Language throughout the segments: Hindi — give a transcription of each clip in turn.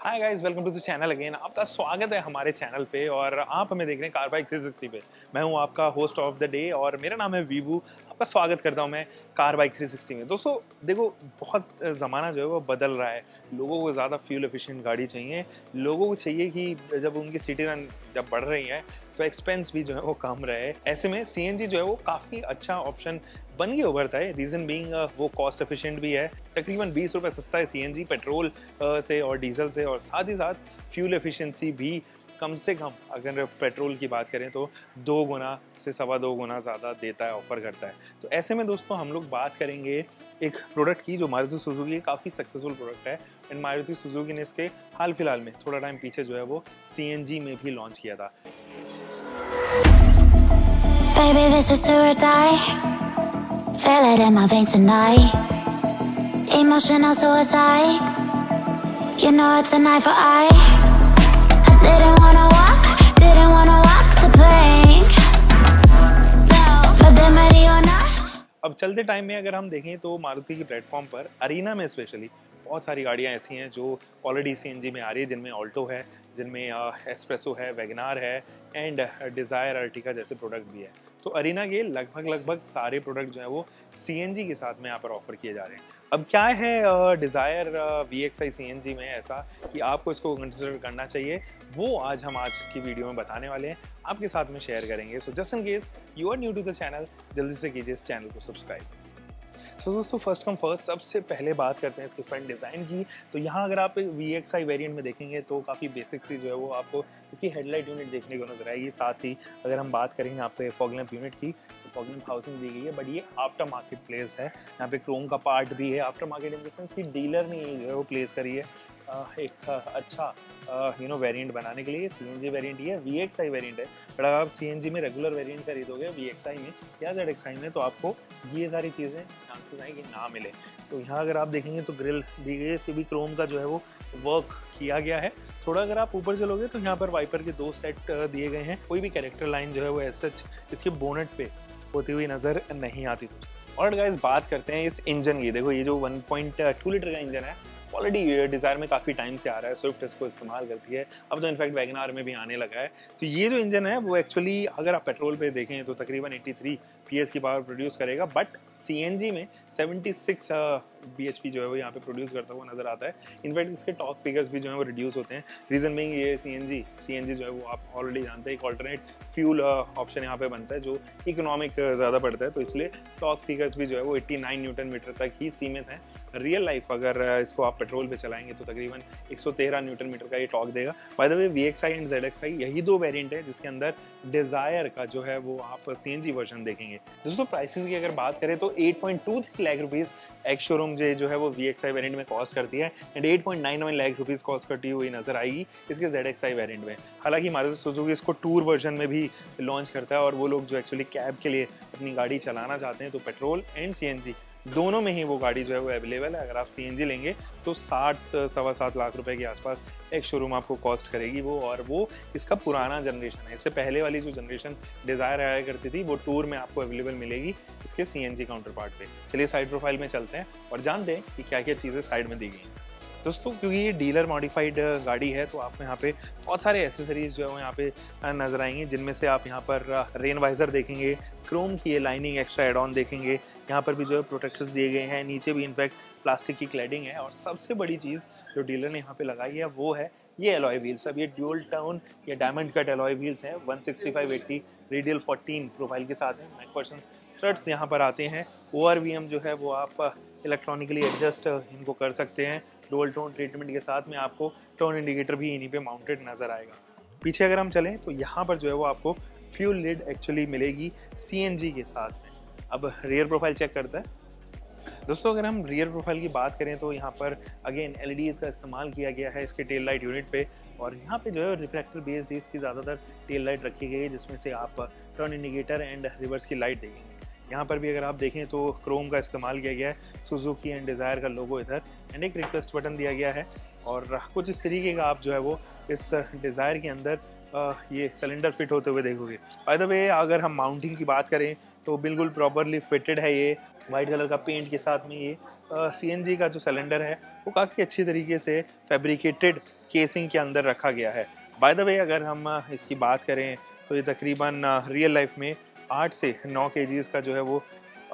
Hi guys welcome to the channel again आपका स्वागत है हमारे चैनल पे और आप हमें देख रहे हैं कार बाइक 360 पे। मैं हूँ आपका होस्ट ऑफ़ द डे और मेरा नाम है वीवू आपका स्वागत करता हूँ मैं कार बाइक 360 में। दोस्तों, देखो, बहुत ज़माना जो है वो बदल रहा है। लोगों को ज़्यादा फ्यूल एफिशिएंट गाड़ी चाहिए। लोगों को चाहिए कि जब उनकी सिटी रन जब बढ़ रही है तो एक्सपेंस भी जो है वो कम रहे। ऐसे में सीएनजी जो है वो काफ़ी अच्छा ऑप्शन बन के उभरता है रीज़न बीइंग वो कॉस्ट एफिशिएंट भी है। तकरीबन बीस रुपये सस्ता है सीएनजी पेट्रोल से और डीजल से और साथ ही साथ फ्यूल एफिशिएंसी भी कम से कम। अगर पेट्रोल की बात करें तो दो गुना से सवा दो गुना ज़्यादा देता है ऑफ़र करता है। तो ऐसे में दोस्तों हम लोग बात करेंगे एक प्रोडक्ट की जो मारुति सुजुकी काफ़ी सक्सेसफुल प्रोडक्ट है। एंड मारुति सुजुकी ने इसके हाल फ़िलहाल में थोड़ा टाइम पीछे जो है वो सीएनजी में भी लॉन्च किया था। Baby, this is do or die. Feel it in my veins tonight Emotional suicide You know it's a knife for eye I didn't wanna walk, didn't wanna walk the plank अब चलते टाइम में अगर हम देखें तो मारुति की प्लेटफॉर्म पर अरीना में स्पेशली बहुत सारी गाड़ियाँ ऐसी हैं जो ऑलरेडी सी में आ रही है, जिनमें ऑल्टो है, जिनमें एस्प्रेसो है वैगनार है एंड डिज़ायर अर्टिका जैसे प्रोडक्ट भी है। तो अरीना के लगभग लगभग सारे प्रोडक्ट जो है वो सी के साथ में यहाँ पर ऑफ़र किए जा रहे हैं। अब क्या है डिज़ायर वी एक्स आई सी में ऐसा कि आपको इसको कंसिडर करना चाहिए? वो आज हम आज की वीडियो में बताने वाले हैं। आपके साथ में शेयर करेंगे। So just in case you are new to the channel जल्दी से कीजिए इस चैनल को सब्सक्राइब सो दोस्तों फ़र्स्ट कम फ़र्स्ट सबसे पहले बात करते हैं इसके फ्रंट डिज़ाइन की। तो यहाँ अगर आप वी एक्स आई वेरियंट में देखेंगे तो काफ़ी बेसिक सी जो है वो आपको इसकी हेडलाइट यूनिट देखने को नज़र आएगी। साथ ही अगर हम बात करेंगे पे फॉगलैम्प यूनिट की तो फॉगलैम्प हाउसिंग दी गई है बट ये आफ्टर मार्केट प्लेस है। यहाँ पे क्रोम का पार्ट भी है। After market in the sense की डीलर ने जो है वो प्लेस करी है। एक अच्छा यू नो वेरिएंट बनाने के लिए सी एन जी वेरियंट ये वी एक्स आई वेरियंट है। बट अगर आप सी एन जी में रेगुलर वेरियंट खरीदोगे वी एक्स आई में या जेड एक्स आई में तो आपको ये सारी चीज़ें चांसेस हैं ना मिले। तो यहाँ अगर आप देखेंगे तो ग्रिल दी गई है इसके भी क्रोम का जो है वो वर्क किया गया है। थोड़ा अगर आप ऊपर चलोगे तो यहाँ पर वाइपर के दो सेट दिए गए हैं। कोई भी कैरेक्टर लाइन जो है वो एस इसके बोनेट पे होती हुई नज़र नहीं आती। और गाइस बात करते हैं इस इंजन की। देखो, ये जो 1.2 लीटर का इंजन है ऑलरेडी डिज़ायर में काफ़ी टाइम से आ रहा है स्विफ्ट इसको इस्तेमाल करती है। अब तो इनफैक्ट वैगनार में भी आने लगा है। तो ये जो इंजन है, वो एक्चुअली अगर आप पेट्रोल पे देखें तो तकरीबन 83 पीएस की पावर प्रोड्यूस करेगा बट सीएनजी में 76 सिक्स बी जो है वो यहाँ पे प्रोड्यूस करता हुआ नज़र आता है। इनफैक्ट इसके टॉप फिगर्स भी जो है वो रिड्यूस होते हैं। रीजन में ये सी एन जी सी एन जी जो है वो आप ऑलरेडी जानते हैं, एक ऑल्टरनेट फ्यूल ऑप्शन यहाँ पे बनता है, जो इकोनॉमिक ज़्यादा पड़ता है। तो इसलिए टॉप फिगर्स भी जो है वो 89 न्यूटन मीटर तक ही सीमित हैं। रियल लाइफ अगर इसको आप पेट्रोल पे चलाएँगे तो तकरीबन 113 न्यूटन मीटर का ये टॉक देगा। By the way V X I and Z X I यही दो वेरिएंट है जिसके अंदर डिज़ायर का जो है वो आप जी वर्जन देखेंगे। दोस्तों प्राइसेस की अगर बात करें तो 8.23 लाख रुपीज़ एक्स शोरूम जो है वो वी एक्स आई वेरियंट में कॉस्ट करती है एंड 8.91 लाख रुपीज़ कॉस्ट करती हुई नज़र आएगी इसके जेड एक्स आई वेरियंट में। हालाँकि मारुति सुजुकी इसको टूर वर्जन में भी लॉन्च करता है और वो लोग जो एक्चुअली कैब के लिए अपनी गाड़ी चलाना चाहते हैं तो पेट्रोल एंड सी दोनों में ही वो गाड़ी जो है वो अवेलेबल है। अगर आप सीएनजी लेंगे तो साठ सवा सात लाख रुपए के आसपास एक शोरूम आपको कॉस्ट करेगी वो। और वो इसका पुराना जनरेशन है। इससे पहले वाली जो जनरेशन डिज़ायर आया करती थी, वो टूर में आपको अवेलेबल मिलेगी इसके सी एन काउंटर पार्ट पे। चलिए साइड प्रोफ़ाइल में चलते हैं और जानते हैं कि क्या क्या चीज़ें साइड में दी गई हैं। दोस्तों, क्योंकि ये डीलर मॉडिफाइड गाड़ी है तो आपको यहाँ पे बहुत सारे एसेसरीज जो है वो यहाँ पे नज़र आएँगे, जिनमें से आप यहाँ पर रेन वाइजर देखेंगे क्रोम की ये लाइनिंग एक्स्ट्रा एड ऑन देखेंगे यहाँ पर भी जो है प्रोटेक्टर्स दिए गए हैं, नीचे भी इनफैक्ट प्लास्टिक की क्लैडिंग है और सबसे बड़ी चीज़ जो डीलर ने यहाँ पे लगाई है वो है ये एलॉय व्हील्स अब ये ड्यूल टाउन या डायमंड कट एलॉय व्हील्स हैं 165 80 रेडियल 14 प्रोफ़ाइल के साथ हैं। मैकफर्सन स्टर्ट्स यहाँ पर आते हैं। ओ जो है वो आप इलेक्ट्रॉनिकली एडजस्ट इनको कर सकते हैं। डोल टोन ट्रीटमेंट के साथ में आपको टोन इंडिकेटर भी इन्हीं पे माउंटेड नज़र आएगा। पीछे अगर हम चलें तो यहाँ पर जो है वो आपको फ्यूल लिड एक्चुअली मिलेगी सीएनजी के साथ। अब रियर प्रोफ़ाइल चेक करता है। दोस्तों, अगर हम रियर प्रोफ़ाइल की बात करें तो यहाँ पर अगेन एल का इस्तेमाल किया गया है इसके टेल लाइट यूनिट पे। और यहाँ पे जो है रिफ्रैक्टर बेस्ड इसकी ज़्यादातर टेल लाइट रखी गई है, जिसमें से आप टर्न इंडिकेटर एंड रिवर्स की लाइट देखेंगे। यहाँ पर भी अगर आप देखें तो क्रोम का इस्तेमाल किया गया है सुजुकी एंड डिज़ायर का लोगो इधर एंड एक रिक्वेस्ट बटन दिया गया है, और कुछ इस तरीके का आप जो है वो इस डिज़ायर के अंदर ये सिलेंडर फिट होते हुए देखोगे। बाय द वे अगर हम माउंटिंग की बात करें तो बिल्कुल प्रॉपरली फिटेड है ये वाइट कलर का पेंट के साथ में ये सीएनजी का जो सिलेंडर है, वो काफ़ी अच्छी तरीके से फैब्रिकेटेड केसिंग के अंदर रखा गया है। बाय द वे अगर हम इसकी बात करें तो ये तकरीबन रियल लाइफ में आठ से नौ के का जो है वो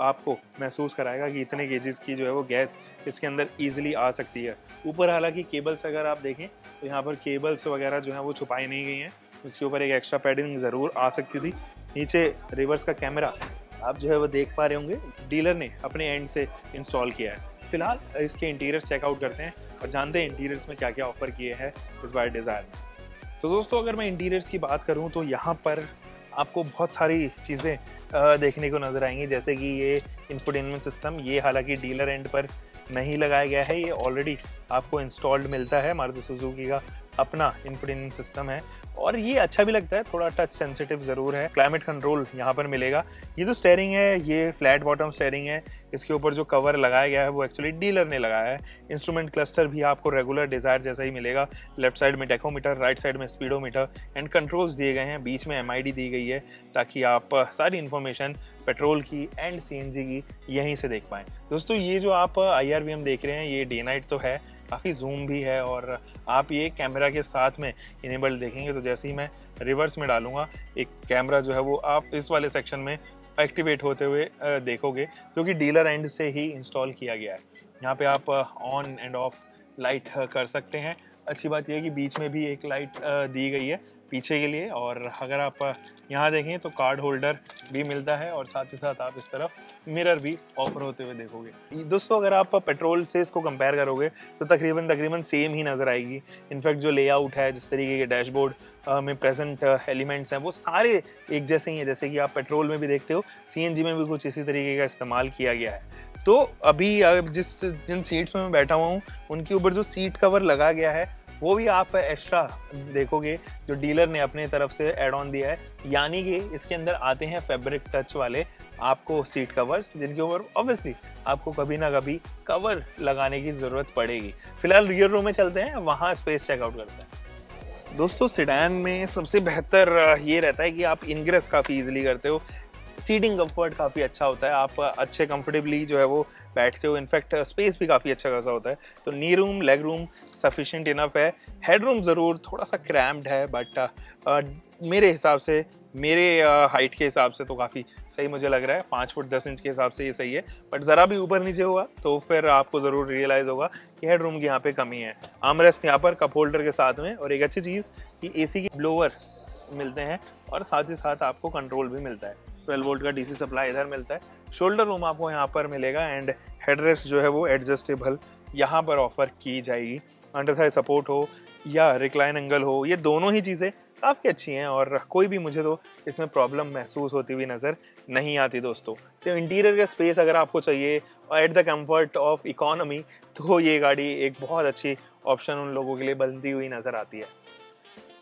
आपको महसूस कराएगा कि इतने के की जो है वो गैस इसके अंदर ईजिली आ सकती है। ऊपर हालाँकि केबल्स अगर आप देखें तो यहाँ पर केबल्स वगैरह जो है वो छुपाई नहीं गई हैं। उसके ऊपर एक एक्स्ट्रा पैडिंग ज़रूर आ सकती थी। नीचे रिवर्स का कैमरा आप जो है वो देख पा रहे होंगे। डीलर ने अपने एंड से इंस्टॉल किया है। फ़िलहाल इसके इंटीरियर चेकआउट करते हैं और जानते हैं इंटीरियर्स में क्या क्या ऑफ़र किए हैं इस बार डिज़ायर में तो दोस्तों, अगर मैं इंटीरियर्स की बात करूँ तो यहाँ पर आपको बहुत सारी चीज़ें देखने को नज़र आएँगी। जैसे कि ये इंफोटेनमेंट सिस्टम ये हालाँकि डीलर एंड पर नहीं लगाया गया है। ये ऑलरेडी आपको इंस्टॉल्ड मिलता है मारुति सुजुकी का। अपना इंफोटेनमेंट सिस्टम है। और ये अच्छा भी लगता है, थोड़ा टच सेंसिटिव ज़रूर है। क्लाइमेट कंट्रोल यहाँ पर मिलेगा। ये जो स्टेयरिंग है, ये फ्लैट बॉटम स्टेयरिंग है। इसके ऊपर जो कवर लगाया गया है, वो एक्चुअली डीलर ने लगाया है। इंस्ट्रूमेंट क्लस्टर भी आपको रेगुलर डिज़ायर जैसा ही मिलेगा। लेफ़्ट साइड में टेकोमीटर राइट साइड में स्पीडोमीटर एंड कंट्रोल्स दिए गए हैं। बीच में एमआईडी दी गई है ताकि आप सारी इन्फॉर्मेशन पेट्रोल की एंड सीएनजी की यहीं से देख पाएँ। दोस्तों, ये जो आप आई देख रहे हैं, ये डे नाइट तो है, काफ़ी जूम भी है और आप ये कैमरा के साथ में इनेबल देखेंगे तो जैसे ही मैं रिवर्स में डालूँगा, एक कैमरा जो है वो आप इस वाले सेक्शन में एक्टिवेट होते हुए देखोगे, जो कि डीलर एंड से ही इंस्टॉल किया गया है। यहाँ पे आप ऑन एंड ऑफ़ लाइट कर सकते हैं। अच्छी बात यह है कि बीच में भी एक लाइट दी गई है। पीछे के लिए और अगर आप यहाँ देखें तो कार्ड होल्डर भी मिलता है और साथ ही साथ आप इस तरफ़ मिरर भी ऑफ़र होते हुए देखोगे। दोस्तों, अगर आप पेट्रोल से इसको कंपेयर करोगे तो तकरीबन तकरीबन सेम ही नज़र आएगी। इनफैक्ट जो लेआउट है, जिस तरीके के डैशबोर्ड में प्रेजेंट एलिमेंट्स हैं, वो सारे एक जैसे ही हैं। जैसे कि आप पेट्रोल में भी देखते हो सीएनजी में भी कुछ इसी तरीके का इस्तेमाल किया गया है। तो अभी जिस जिन सीट्स में मैं बैठा हुआ हूँ, उनके ऊपर जो सीट कवर लगा गया है वो भी आप एक्स्ट्रा देखोगे, जो डीलर ने अपने तरफ़ से एड ऑन दिया है। यानी कि इसके अंदर आते हैं फैब्रिक टच वाले आपको सीट कवर्स जिनके ऊपर ऑब्वियसली आपको कभी ना कभी कवर लगाने की ज़रूरत पड़ेगी। फ़िलहाल रियर रो में चलते हैं, वहाँ स्पेस चेकआउट करते हैं। दोस्तों सिडैन में सबसे बेहतर, ये रहता है कि आप इनग्रेस काफ़ी इजीली करते हो। सीटिंग कंफर्ट काफ़ी अच्छा होता है। आप अच्छे कंफर्टेबली जो है वो बैठते हो। इनफैक्ट स्पेस भी काफ़ी अच्छा खासा होता है। तो knee room leg room sufficient enough है। हेड रूम ज़रूर थोड़ा सा क्रैम्ड है बट uh, uh, मेरे हिसाब से मेरे हाइट uh, के हिसाब से तो काफ़ी सही मुझे लग रहा है। पाँच फुट दस इंच के हिसाब से ये सही है। बट ज़रा भी ऊपर नीचे हुआ तो फिर आपको ज़रूर रियलाइज़ होगा कि हेड रूम की यहाँ पे कमी है। आमरेस्ट यहाँ पर कप होल्डर के साथ में। और एक अच्छी चीज़ कि एसी के ब्लोअर मिलते हैं और साथ ही साथ आपको कंट्रोल भी मिलता है। 12 वोल्ट का डीसी सप्लाई इधर मिलता है। शोल्डर रूम आपको यहाँ पर मिलेगा एंड हेडरेस्ट जो है वो एडजस्टेबल यहाँ पर ऑफ़र की जाएगी। अंडर थाई सपोर्ट हो या रिक्लाइन एंगल हो, ये दोनों ही चीज़ें काफ़ी अच्छी हैं और कोई भी मुझे तो इसमें प्रॉब्लम महसूस होती हुई नज़र नहीं आती दोस्तों। तो इंटीरियर का स्पेस अगर आपको चाहिए at the comfort of economy तो ये गाड़ी एक बहुत अच्छी ऑप्शन उन लोगों के लिए बनती हुई नज़र आती है।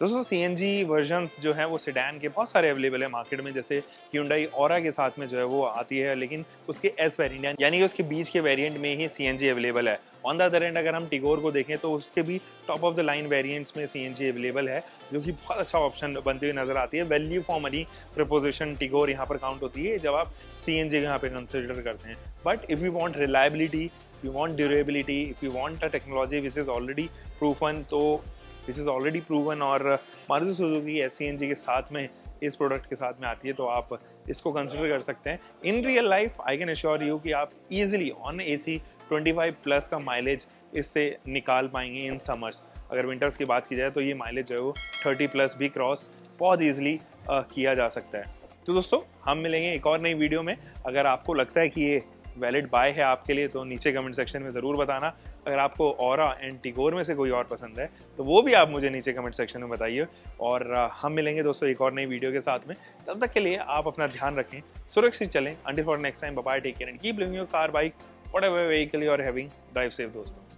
दोस्तों सी एन जी वर्जन्स जो हैं, वो सिडैन के बहुत सारे अवेलेबल है मार्केट में। जैसे ह्यूंडई और के साथ में जो है, वो आती है, लेकिन उसके एस वेरियंट यानी कि उसके बीच के वेरियंट में ही सी एन जी अवेलेबल है। ऑन द अदर एंड अगर हम टिगोर को देखें तो उसके भी top of the line variants में सी एन जी अवेलेबल है, जो कि बहुत अच्छा ऑप्शन बनती हुई नज़र आती है। Value for money proposition Tigor यहाँ पर काउंट होती है, जब आप सी एन जी यहाँ पर कंसिडर करते हैं। But if you want reliability you want durability if you want a technology which is already proven तो विच इज़ ऑलरेडी प्रूवन और Maruti Suzuki S C N G के साथ में, इस प्रोडक्ट के साथ में आती है तो आप इसको कंसिडर कर सकते हैं। In real life I can assure you कि आप easily on A C twenty five plus का माइलेज इससे निकाल पाएँगे इन समर्स अगर विंटर्स की बात की जाए तो ये माइलेज जो है वो थर्टी प्लस भी क्रॉस बहुत ईजिली किया जा सकता है। तो दोस्तों, हम मिलेंगे एक और नई वीडियो में। अगर आपको लगता है कि ये वैलिड बाय है आपके लिए तो नीचे कमेंट सेक्शन में ज़रूर बताना। अगर आपको और एंड टिगोर में से कोई और पसंद है तो वो भी आप मुझे नीचे कमेंट सेक्शन में बताइए। और हम मिलेंगे दोस्तों एक और नई वीडियो के साथ में। तब तक के लिए आप अपना ध्यान रखें, सुरक्षित चलें। Under for next time bye take care and keep loving your car bike whatever vehicle you are having drive safe दोस्तों।